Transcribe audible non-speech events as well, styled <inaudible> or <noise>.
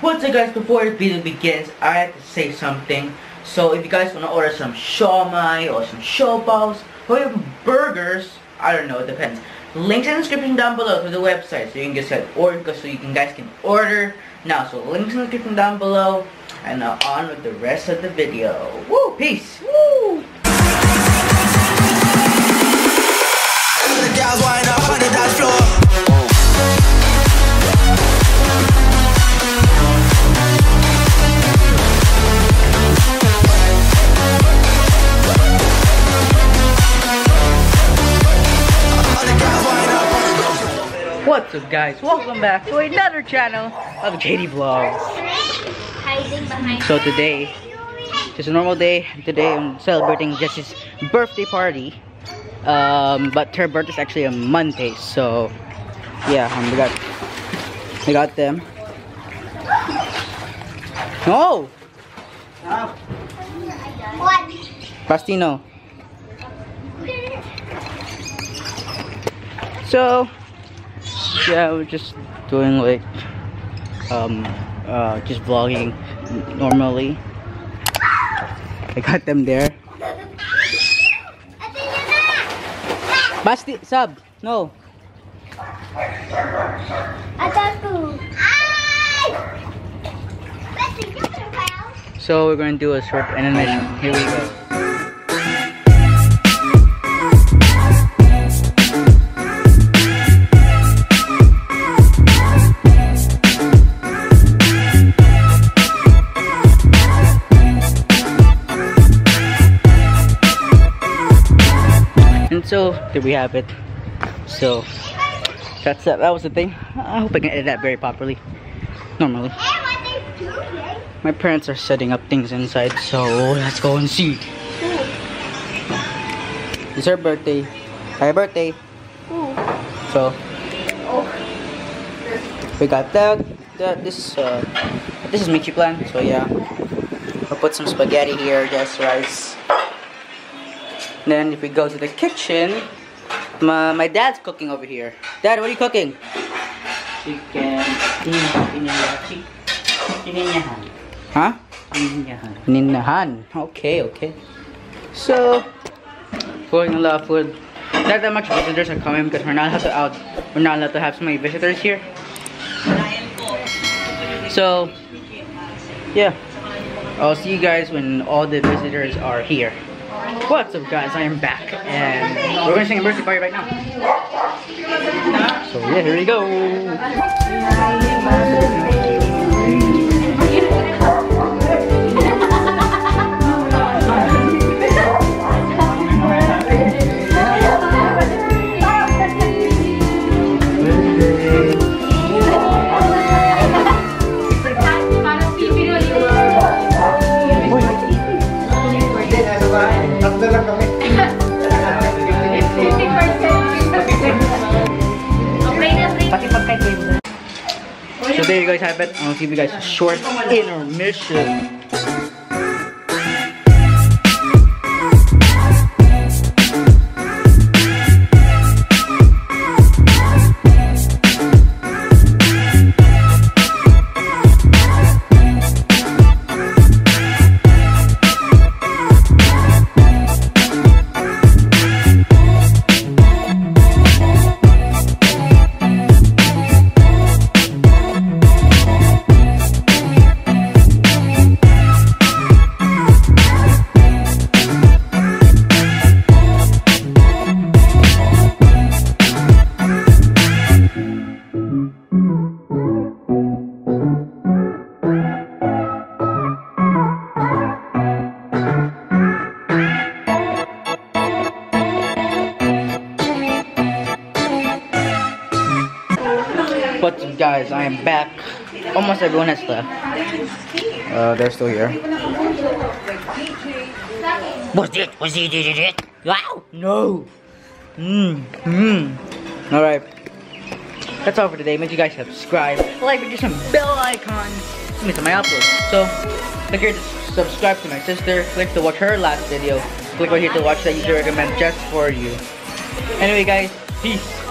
What's up guys, before the video begins, I have to say something. So if you guys want to order some siomai or some shawballs or even burgers, I don't know, it depends. Links in the description down below to the website so you can just get order so you can guys can order now. So links in the description down below and now on with the rest of the video. Woo, peace. Woo. What's up guys? Welcome back to another channel of Katie Vlogs. So today, just a normal day. Today I'm celebrating Jessie's birthday party. Um, but her birthday is actually a Monday, so yeah, um, we got we got them. No! What? Pastino. So, <laughs> yeah, we're just doing like, um, uh, just vlogging normally. I got them there. Basti, sub, no. Ataku. Ay! Basta yun ang pao. So we're gonna do a short animation. Here we go. So there we have it. So that's that. That was the thing. I hope I can edit that very properly. Normally. My parents are setting up things inside, so let's go and see. It's her birthday. Happy birthday. So we got that. That this uh this is Michi plan. So yeah, I'll put some spaghetti here, just rice. Then if we go to the kitchen, my my dad's cooking over here. Dad, what are you cooking? Chicken. Huh? Pinyahan. Ninahan. Okay, okay. So, going a lot of food. Not that much visitors are coming because we're not allowed to out. We're not allowed to have so many visitors here. So, yeah. I'll see you guys when all the visitors are here. What's up, guys? I am back, and we're gonna sing a birthday party right now. So yeah, here we go. There you guys have it. I'll give you guys a short intermission. Am back. Almost everyone has left. Uh, they're still here. Was it? Was it? Did it? Wow! No! Mmm. Mmm. Alright. That's all for today. Make sure you guys subscribe, like, and just some bell icon to miss my uploads. So, click here to subscribe to my sister. Click to watch her last video. Click right here to watch that user recommend just for you. Anyway, guys, peace.